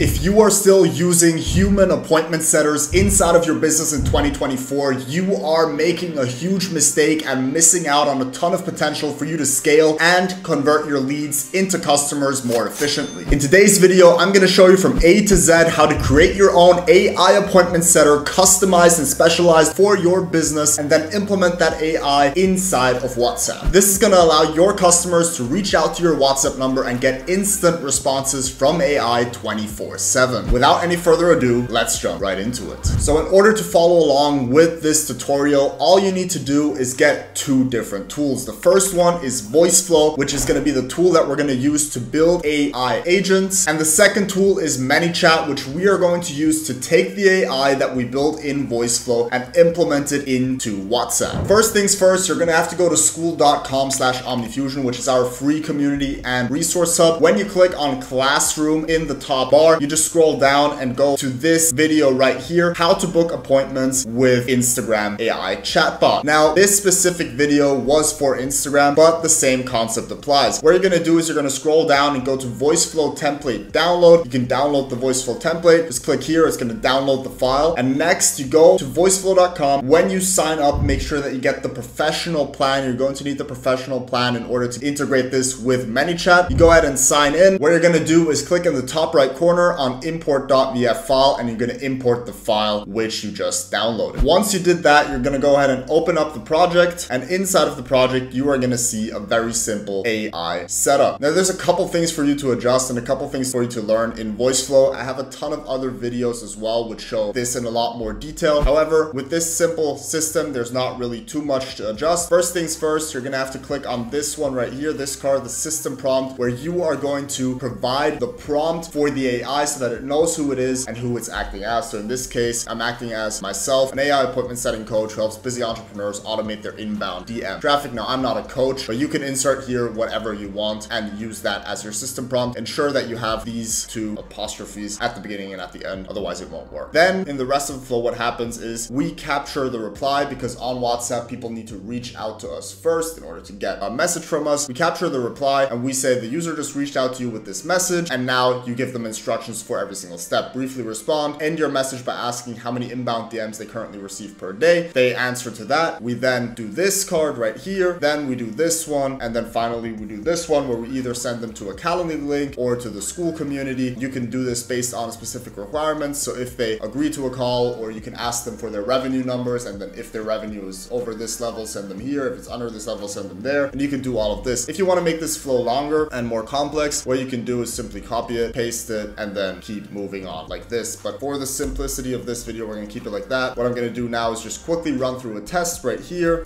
If you are still using human appointment setters inside of your business in 2024, you are making a huge mistake and missing out on a ton of potential for you to scale and convert your leads into customers more efficiently. In today's video, I'm gonna show you from A to Z how to create your own AI appointment setter customized and specialized for your business and then implement that AI inside of WhatsApp. This is gonna allow your customers to reach out to your WhatsApp number and get instant responses from AI 24 7. Without any further ado, let's jump right into it. So in order to follow along with this tutorial, all you need to do is get two different tools. The first one is VoiceFlow, which is going to be the tool that we're going to use to build AI agents. And the second tool is ManyChat, which we are going to use to take the AI that we built in VoiceFlow and implement it into WhatsApp. First things first, you're going to have to go to skool.com slash omnifusion, which is our free community and resource hub. When you click on classroom in the top bar, you just scroll down and go to this video right here, how to book appointments with Instagram AI chatbot. Now, this specific video was for Instagram, but the same concept applies. What you're gonna do is you're gonna scroll down and go to VoiceFlow template download. You can download the VoiceFlow template. Just click here, it's gonna download the file. And next you go to voiceflow.com. When you sign up, make sure that you get the professional plan. You're going to need the professional plan in order to integrate this with ManyChat. You go ahead and sign in. What you're gonna do is click in the top right corner on import.vf file and you're going to import the file which you just downloaded. Once you did that, you're going to go ahead and open up the project and inside of the project, you are going to see a very simple AI setup. Now there's a couple things for you to adjust and a couple things for you to learn in VoiceFlow. I have a ton of other videos as well which show this in a lot more detail. However, with this simple system, there's not really too much to adjust. First things first, you're going to have to click on this one right here, this card, the system prompt, where you are going to provide the prompt for the AI So that it knows who it is and who it's acting as. So in this case, I'm acting as myself, an AI appointment setting coach who helps busy entrepreneurs automate their inbound DM traffic. Now, I'm not a coach, but you can insert here whatever you want and use that as your system prompt. Ensure that you have these two apostrophes at the beginning and at the end, otherwise it won't work. Then in the rest of the flow, what happens is we capture the reply because on WhatsApp, people need to reach out to us first in order to get a message from us. We capture the reply and we say the user just reached out to you with this message and now you give them instructions for every single step. Briefly respond, end your message by asking how many inbound DMs they currently receive per day. They answer to that. We then do this card right here. Then we do this one. And then finally we do this one where we either send them to a Calendly link or to the Skool community. You can do this based on specific requirements. So if they agree to a call or you can ask them for their revenue numbers and then if their revenue is over this level, send them here. If it's under this level, send them there. And you can do all of this. If you want to make this flow longer and more complex, what you can do is simply copy it, paste it, and then keep moving on like this. But for the simplicity of this video, we're gonna keep it like that. What I'm gonna do now is just quickly run through a test right here.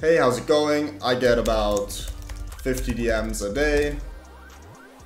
Hey, how's it going? I get about 50 DMs a day.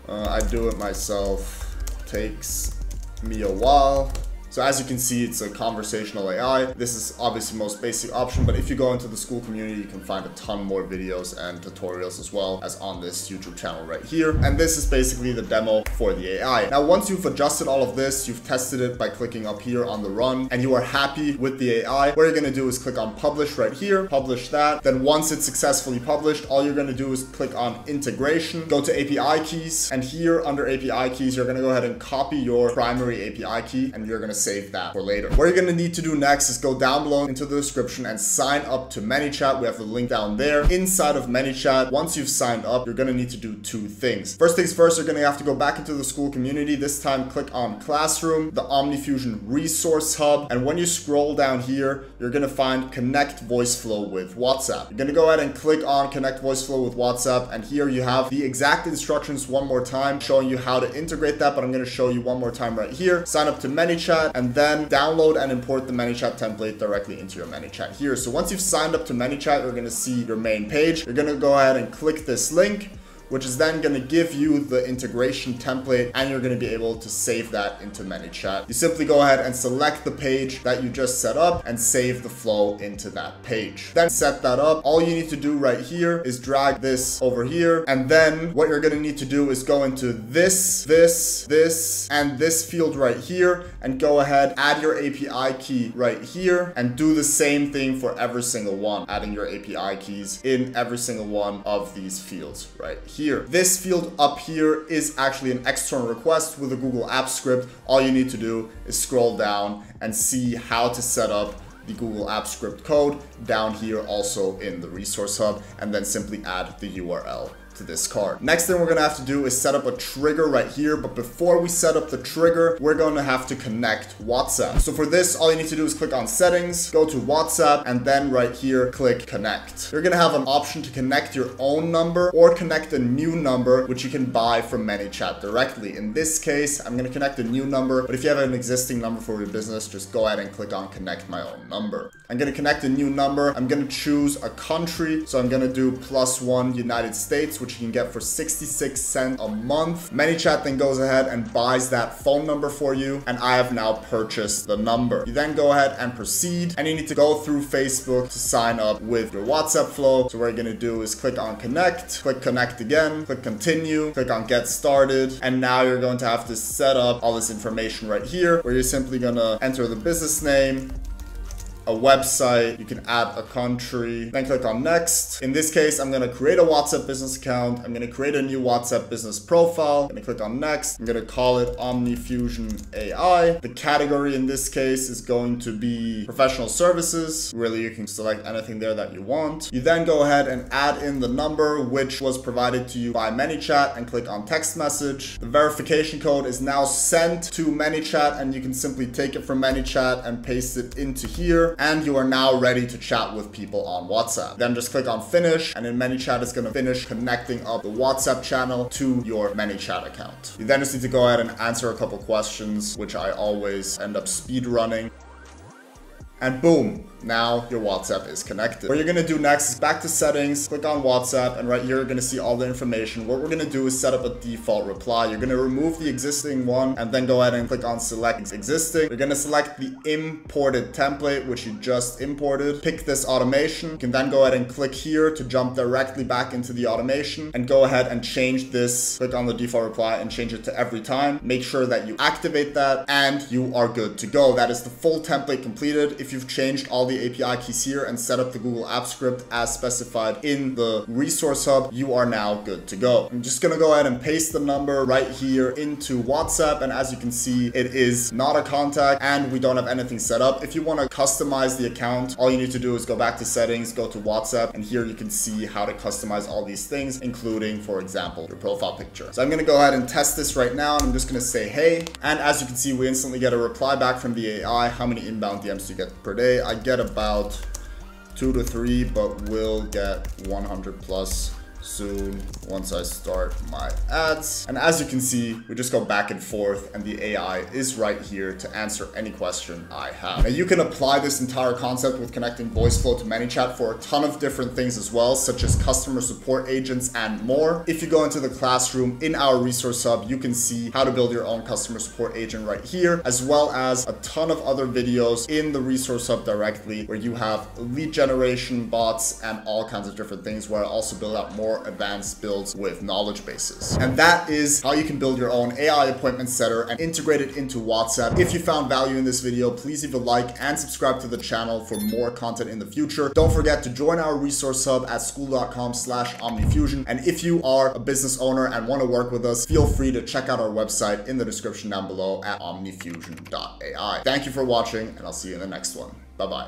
Uh, I do it myself. Takes me a while. So as you can see, it's a conversational AI. This is obviously the most basic option, but if you go into the Skool community, you can find a ton more videos and tutorials as well as on this YouTube channel right here. And this is basically the demo for the AI. Now, once you've adjusted all of this, you've tested it by clicking up here on the run and you are happy with the AI, what you're gonna do is click on publish right here, publish that. Then once it's successfully published, all you're gonna do is click on integration, go to API keys, and here under API keys, you're gonna go ahead and copy your primary API key and you're gonna save that for later. What you're gonna need to do next is go down below into the description and sign up to ManyChat. We have the link down there. Inside of ManyChat, once you've signed up, you're gonna need to do two things. First things first, you're gonna have to go back into the Skool community. This time, click on Classroom, the OmniFusion Resource Hub, and when you scroll down here, you're gonna find Connect VoiceFlow with WhatsApp. You're gonna go ahead and click on Connect VoiceFlow with WhatsApp, and here you have the exact instructions one more time, showing you how to integrate that, but I'm gonna show you one more time right here. Sign up to ManyChat, and then download and import the ManyChat template directly into your ManyChat here. So once you've signed up to ManyChat, you're gonna see your main page. You're gonna go ahead and click this link which is then going to give you the integration template and you're going to be able to save that into ManyChat. You simply go ahead and select the page that you just set up and save the flow into that page. Then set that up. All you need to do right here is drag this over here. And then what you're going to need to do is go into this, this, this, and this field right here and go ahead, add your API key right here and do the same thing for every single one, adding your API keys in every single one of these fields right here here. This field up here is actually an external request with a Google Apps script. All you need to do is scroll down and see how to set up the Google Apps Script code down here also in the resource hub and then simply add the URL to this card. Next thing we're gonna have to do is set up a trigger right here, but before we set up the trigger, we're gonna have to connect WhatsApp. So for this, all you need to do is click on settings, go to WhatsApp, and then right here, click connect. You're gonna have an option to connect your own number or connect a new number, which you can buy from ManyChat directly. In this case, I'm gonna connect a new number, but if you have an existing number for your business, just go ahead and click on connect my own number. I'm gonna connect a new number. I'm gonna choose a country. So I'm gonna do plus one United States, which you can get for 66 cents a month. ManyChat then goes ahead and buys that phone number for you. And I have now purchased the number. You then go ahead and proceed and you need to go through Facebook to sign up with your WhatsApp flow. So what you're gonna do is click on connect, click connect again, click continue, click on get started. And now you're going to have to set up all this information right here where you're simply gonna enter the business name, a website, you can add a country, then click on next. In this case, I'm gonna create a WhatsApp business account. I'm gonna create a new WhatsApp business profile. I'm gonna click on next. I'm gonna call it OmniFusion AI. The category in this case is going to be professional services. Really, you can select anything there that you want. You then go ahead and add in the number, which was provided to you by ManyChat and click on text message. The verification code is now sent to ManyChat and you can simply take it from ManyChat and paste it into here and you are now ready to chat with people on WhatsApp. Then just click on finish and in ManyChat it's gonna finish connecting up the WhatsApp channel to your ManyChat account. You then just need to go ahead and answer a couple questions, which I always end up speed running. And boom, now your WhatsApp is connected. What you're gonna do next is back to settings, click on WhatsApp, and right here you're gonna see all the information. What we're gonna do is set up a default reply. You're gonna remove the existing one and then go ahead and click on select existing. You're gonna select the imported template, which you just imported. Pick this automation. You can then go ahead and click here to jump directly back into the automation and go ahead and change this. Click on the default reply and change it to every time. Make sure that you activate that and you are good to go. That is the full template completed. If you've changed all the API keys here and set up the Google Apps Script as specified in the resource hub, you are now good to go. I'm just gonna go ahead and paste the number right here into WhatsApp. And as you can see, it is not a contact and we don't have anything set up. If you wanna customize the account, all you need to do is go back to settings, go to WhatsApp, and here you can see how to customize all these things, including, for example, your profile picture. So I'm gonna go ahead and test this right now. And I'm just gonna say, hey. And as you can see, we instantly get a reply back from the AI. How many inbound DMs do you get per day? I get about two to three, but will get 100 plus soon once I start my ads. And as you can see, we just go back and forth and the AI is right here to answer any question I have. Now you can apply this entire concept with connecting VoiceFlow to ManyChat for a ton of different things as well, such as customer support agents and more. If you go into the classroom in our resource hub, you can see how to build your own customer support agent right here, as well as a ton of other videos in the resource hub directly where you have lead generation bots and all kinds of different things where I also build out more more advanced builds with knowledge bases. And that is how you can build your own AI appointment setter and integrate it into WhatsApp. If you found value in this video, please leave a like and subscribe to the channel for more content in the future. Don't forget to join our resource hub at skool.com slash omnifusion. And if you are a business owner and want to work with us, feel free to check out our website in the description down below at omnifusion.ai. Thank you for watching and I'll see you in the next one. Bye-bye.